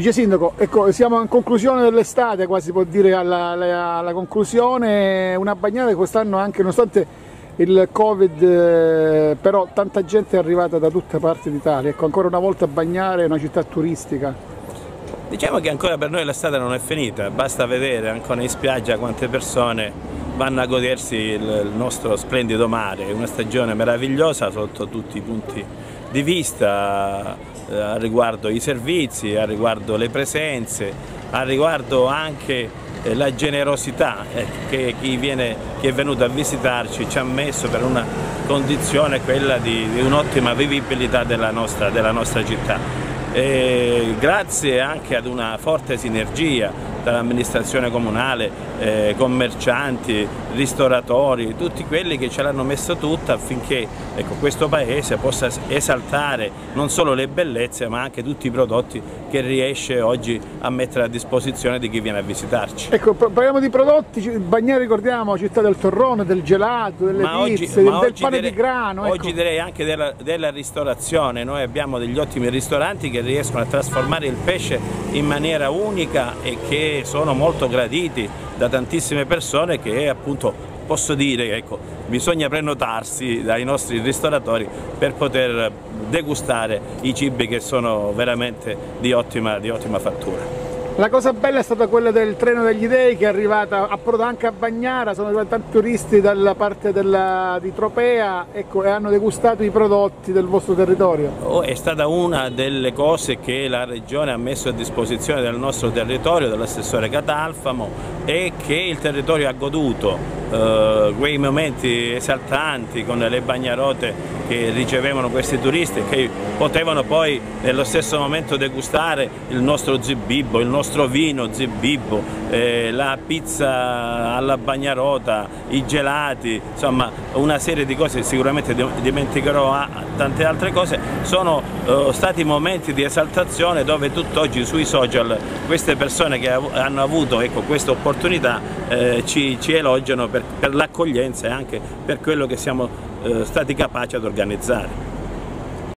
Vice Sindaco, ecco, siamo in conclusione dell'estate, quasi si può dire alla, alla, alla conclusione, una bagnata quest'anno anche nonostante il Covid, eh, però tanta gente è arrivata da tutte parti d'Italia, ecco, ancora una volta bagnare è una città turistica. Diciamo che ancora per noi l'estate non è finita, basta vedere ancora in spiaggia quante persone vanno a godersi il nostro splendido mare, una stagione meravigliosa sotto tutti i punti di vista, eh, a riguardo i servizi, a riguardo le presenze, a riguardo anche eh, la generosità eh, che chi, viene, chi, è venuto a visitarci ci ha messo per una condizione quella di, di un'ottima vivibilità della nostra, della nostra città. E grazie anche ad una forte sinergia dall'amministrazione comunale, eh, commercianti, ristoratori, tutti quelli che ce l'hanno messo tutta affinché ecco, questo paese possa esaltare non solo le bellezze ma anche tutti i prodotti che riesce oggi a mettere a disposizione di chi viene a visitarci. Ecco, parliamo di prodotti, Bagnare ricordiamo città del torrone, del gelato, delle ma pizze, oggi, del, pane direi, di grano. Ecco. Oggi direi anche della, della ristorazione, noi abbiamo degli ottimi ristoranti che riescono a trasformare il pesce in maniera unica e che sono molto graditi da tantissime persone che appunto posso dire ecco, bisogna prenotarsi dai nostri ristoratori per poter degustare i cibi che sono veramente di ottima, di ottima fattura. La cosa bella è stata quella del treno degli dei che è arrivata, approda anche a Bagnara, sono arrivati tanti turisti dalla parte della, di Tropea ecco, e hanno degustato i prodotti del vostro territorio. Oh, è stata una delle cose che la Regione ha messo a disposizione del nostro territorio, dell'assessore Catalfamo e che il territorio ha goduto, eh, quei momenti esaltanti con le bagnarote che ricevevano questi turisti che potevano poi nello stesso momento degustare il nostro zibibbo, il nostro vino zibibbo, eh, la pizza alla bagnarota, i gelati, insomma una serie di cose, sicuramente dimenticherò tante altre cose, sono eh, stati momenti di esaltazione dove tutt'oggi sui social queste persone che hanno avuto ecco, questa opportunità eh, ci, ci, elogiano per, per l'accoglienza e anche per quello che siamo eh, stati capaci ad organizzare.